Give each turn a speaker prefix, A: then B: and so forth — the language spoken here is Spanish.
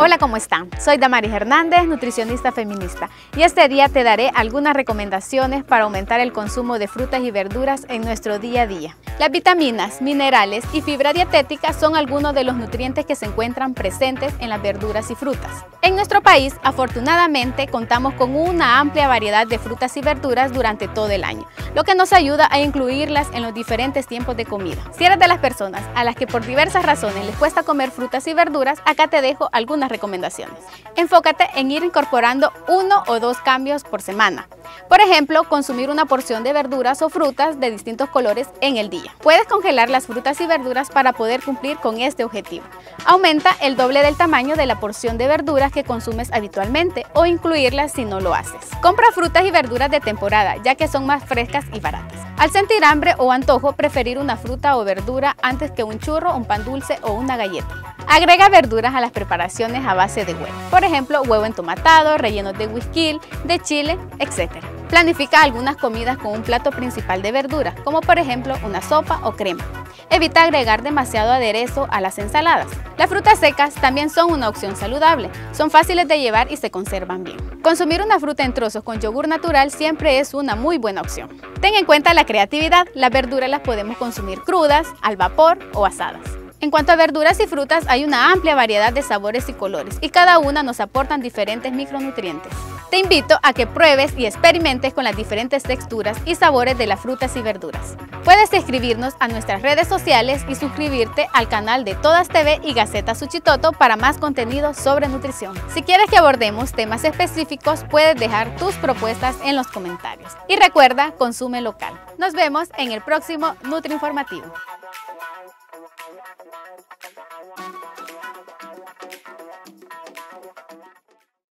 A: Hola, ¿cómo están? Soy Damaris Hernández, nutricionista feminista, y este día te daré algunas recomendaciones para aumentar el consumo de frutas y verduras en nuestro día a día. Las vitaminas, minerales y fibra dietética son algunos de los nutrientes que se encuentran presentes en las verduras y frutas. En nuestro país, afortunadamente, contamos con una amplia variedad de frutas y verduras durante todo el año, lo que nos ayuda a incluirlas en los diferentes tiempos de comida. Si eres de las personas a las que por diversas razones les cuesta comer frutas y verduras, acá te dejo algunas recomendaciones. Enfócate en ir incorporando uno o dos cambios por semana. Por ejemplo, consumir una porción de verduras o frutas de distintos colores en el día. Puedes congelar las frutas y verduras para poder cumplir con este objetivo. Aumenta el doble del tamaño de la porción de verduras que consumes habitualmente o incluirlas si no lo haces. Compra frutas y verduras de temporada, ya que son más frescas y baratas. Al sentir hambre o antojo, preferir una fruta o verdura antes que un churro, un pan dulce o una galleta. Agrega verduras a las preparaciones a base de huevo, por ejemplo, huevo entomatado, rellenos de whisky, de chile, etc. Planifica algunas comidas con un plato principal de verduras, como por ejemplo una sopa o crema. Evita agregar demasiado aderezo a las ensaladas. Las frutas secas también son una opción saludable, son fáciles de llevar y se conservan bien. Consumir una fruta en trozos con yogur natural siempre es una muy buena opción. Ten en cuenta la creatividad, las verduras las podemos consumir crudas, al vapor o asadas. En cuanto a verduras y frutas, hay una amplia variedad de sabores y colores y cada una nos aportan diferentes micronutrientes. Te invito a que pruebes y experimentes con las diferentes texturas y sabores de las frutas y verduras. Puedes escribirnos a nuestras redes sociales y suscribirte al canal de Todas TV y Gaceta Suchitoto para más contenido sobre nutrición. Si quieres que abordemos temas específicos, puedes dejar tus propuestas en los comentarios. Y recuerda, consume local. Nos vemos en el próximo Nutri Informativo.